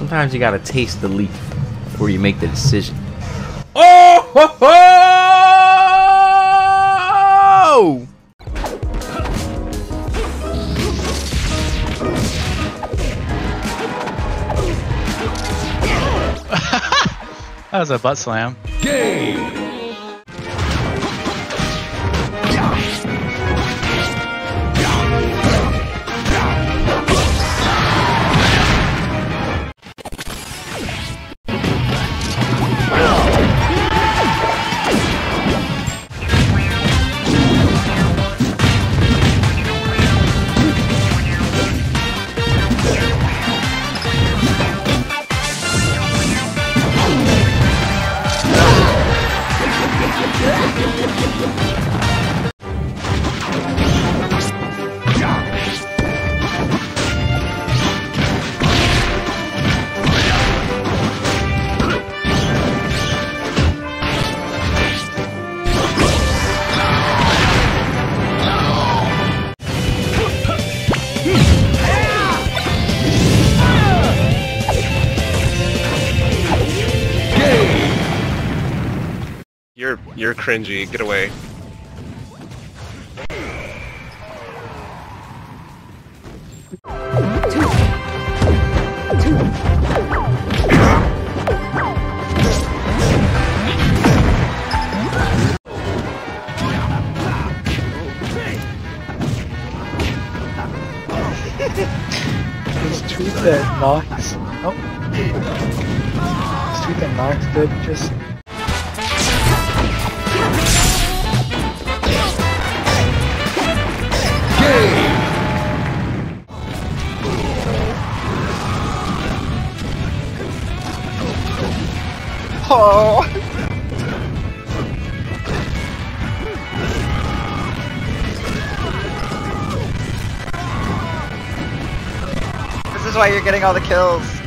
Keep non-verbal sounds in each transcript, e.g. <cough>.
Sometimes you gotta taste the leaf before you make the decision. Oh! Ho, ho! <laughs> That was a butt slam. Game. You're cringy. Get away. Tweet that Nox. Oh. Tweet that Nox did just. Why you're getting all the kills.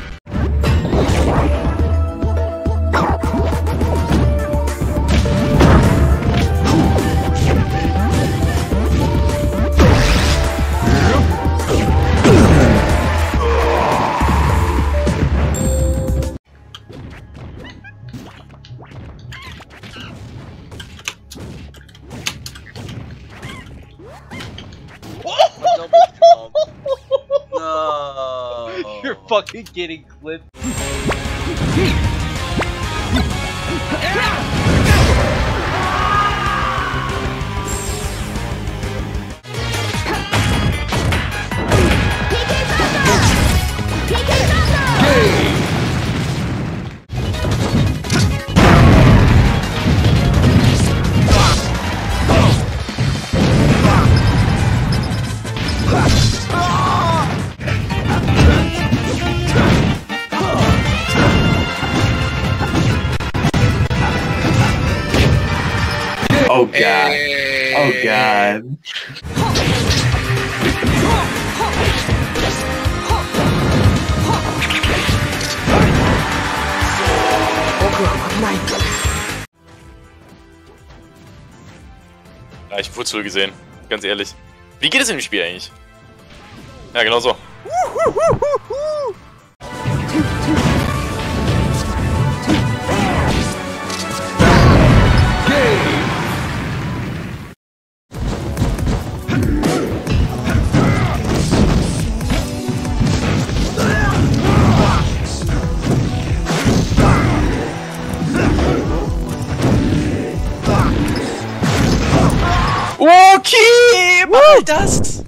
Fucking getting clipped. <laughs> Oh god. Oh god. Ja, ich Putzel gesehen. Ganz ehrlich. Wie geht es in dem Spiel eigentlich? Ja, genau so. Okay! Mach das!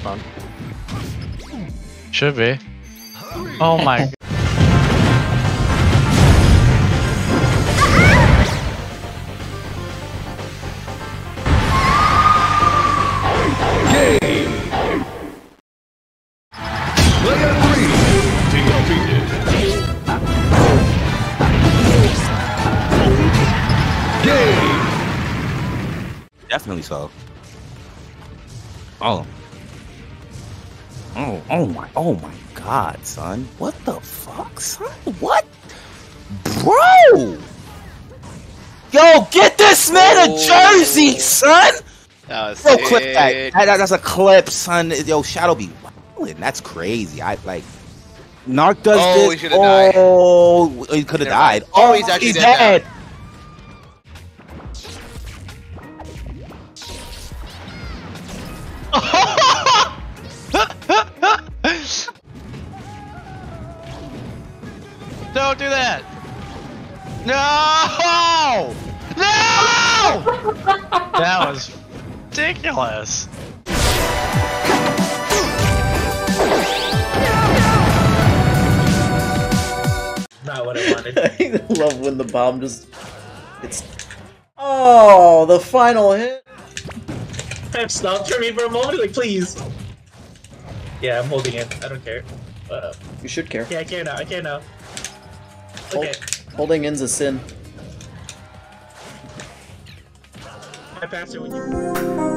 Fun. Should be. Oh my. <laughs> Definitely so. Oh. Oh, oh my, oh my god, son. What the fuck, son? What? Bro! Yo, get this man a oh. jersey, son! Yo, clip that. That- that- That's a clip, son. Yo, Shadow be wildin'. That's crazy. I like. Narc does Oh, this. he should've died. oh, he could have died. Oh, he's oh, actually he's dead dead. Don't do that! No! No! <laughs> that was ridiculous. Not what I wanted. <laughs> I love when the bomb just. It's. Oh, the final hit! I've stopped for me for a moment, like, please! Yeah, I'm holding it. I don't care. Uh, You should care. yeah, I care now. I care now. Hold- Okay, Holding in's a sin. I passed it when you.